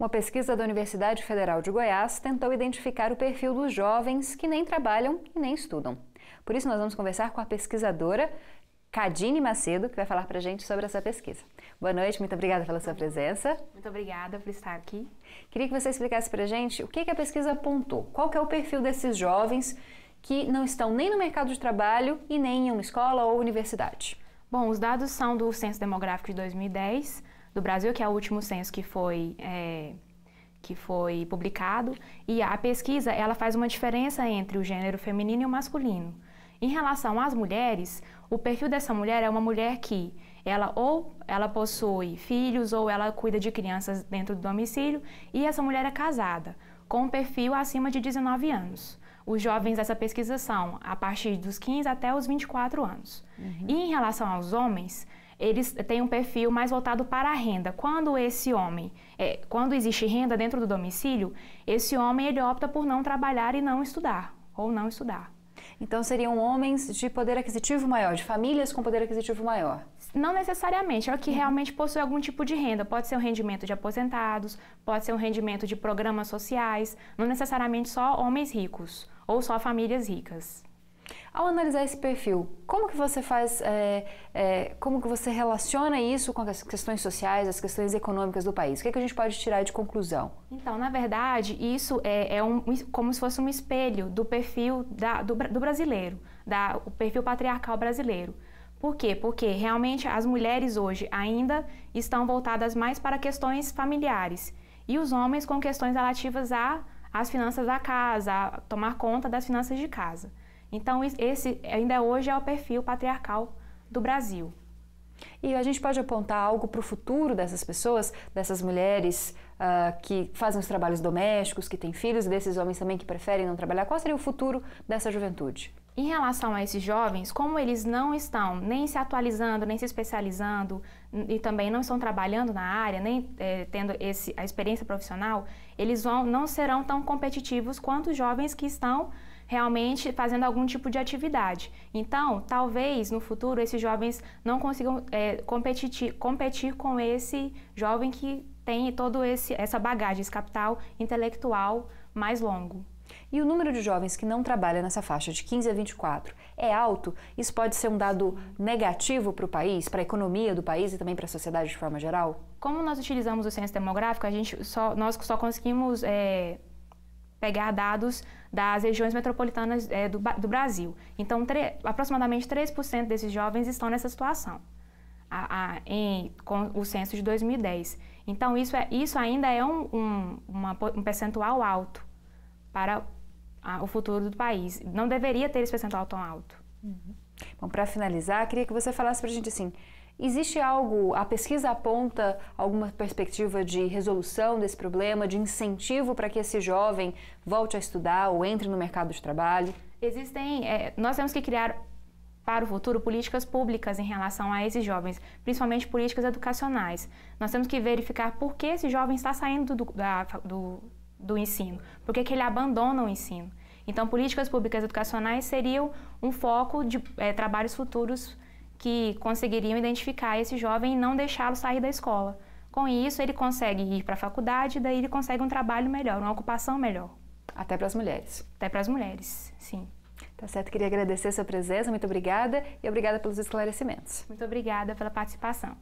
Uma pesquisa da Universidade Federal de Goiás tentou identificar o perfil dos jovens que nem trabalham e nem estudam. Por isso, nós vamos conversar com a pesquisadora Cadine Macedo, que vai falar para a gente sobre essa pesquisa. Boa noite, muito obrigada pela sua presença. Muito obrigada por estar aqui. Queria que você explicasse para a gente o que, que a pesquisa apontou. Qual é o perfil desses jovens que não estão nem no mercado de trabalho e nem em uma escola ou universidade? Bom, os dados são do Censo Demográfico de 2010 do Brasil, que é o último censo que foi, é, que foi publicado, e a pesquisa ela faz uma diferença entre o gênero feminino e o masculino. Em relação às mulheres, o perfil dessa mulher é uma mulher que ela ou ela possui filhos ou ela cuida de crianças dentro do domicílio e essa mulher é casada, com um perfil acima de 19 anos. Os jovens dessa pesquisa são a partir dos 15 até os 24 anos. Uhum. E em relação aos homens, eles têm um perfil mais voltado para a renda. Quando esse homem, é, quando existe renda dentro do domicílio, esse homem ele opta por não trabalhar e não estudar, ou não estudar. Então seriam homens de poder aquisitivo maior, de famílias com poder aquisitivo maior? Não necessariamente, é o que realmente possui algum tipo de renda. Pode ser um rendimento de aposentados, pode ser um rendimento de programas sociais, não necessariamente só homens ricos ou só famílias ricas. Ao analisar esse perfil, como que você faz, é, é, como que você relaciona isso com as questões sociais, as questões econômicas do país? O que, que a gente pode tirar de conclusão? Então, na verdade, isso é, é um, como se fosse um espelho do perfil da, do, do, brasileiro, da, o perfil patriarcal brasileiro. Por quê? Porque realmente as mulheres hoje ainda estão voltadas mais para questões familiares e os homens com questões relativas às finanças da casa, a tomar conta das finanças de casa. Então, esse ainda hoje é o perfil patriarcal do Brasil. E a gente pode apontar algo para o futuro dessas pessoas, dessas mulheres uh, que fazem os trabalhos domésticos, que têm filhos, desses homens também que preferem não trabalhar? Qual seria o futuro dessa juventude? Em relação a esses jovens, como eles não estão nem se atualizando, nem se especializando e também não estão trabalhando na área, nem é, tendo esse, a experiência profissional, eles vão, não serão tão competitivos quanto os jovens que estão realmente fazendo algum tipo de atividade. Então, talvez no futuro esses jovens não consigam é, competir, competir com esse jovem que tem todo esse essa bagagem, esse capital intelectual mais longo. E o número de jovens que não trabalham nessa faixa de 15 a 24 é alto? Isso pode ser um dado negativo para o país, para a economia do país e também para a sociedade de forma geral? Como nós utilizamos o censo demográfico, a gente só, nós só conseguimos é, pegar dados das regiões metropolitanas é, do, do, Brasil. Então, aproximadamente 3% desses jovens estão nessa situação, a, a, em, com o censo de 2010. Então, isso, é, isso ainda é um, um, uma, um percentual alto para a, o futuro do país. Não deveria ter esse percentual tão alto. Uhum. Bom, para finalizar, queria que você falasse para a gente assim, Existe algo, a pesquisa aponta alguma perspectiva de resolução desse problema, de incentivo para que esse jovem volte a estudar ou entre no mercado de trabalho? Existem, é, nós temos que criar para o futuro políticas públicas em relação a esses jovens, principalmente políticas educacionais. Nós temos que verificar por que esse jovem está saindo do, da, do, do ensino, por que, que ele abandona o ensino. Então, políticas públicas educacionais seriam um foco de é, trabalhos futuros que conseguiriam identificar esse jovem e não deixá-lo sair da escola. Com isso, ele consegue ir para a faculdade, daí ele consegue um trabalho melhor, uma ocupação melhor. Até para as mulheres. Até para as mulheres, sim. Tá certo, queria agradecer a sua presença, muito obrigada e obrigada pelos esclarecimentos. Muito obrigada pela participação.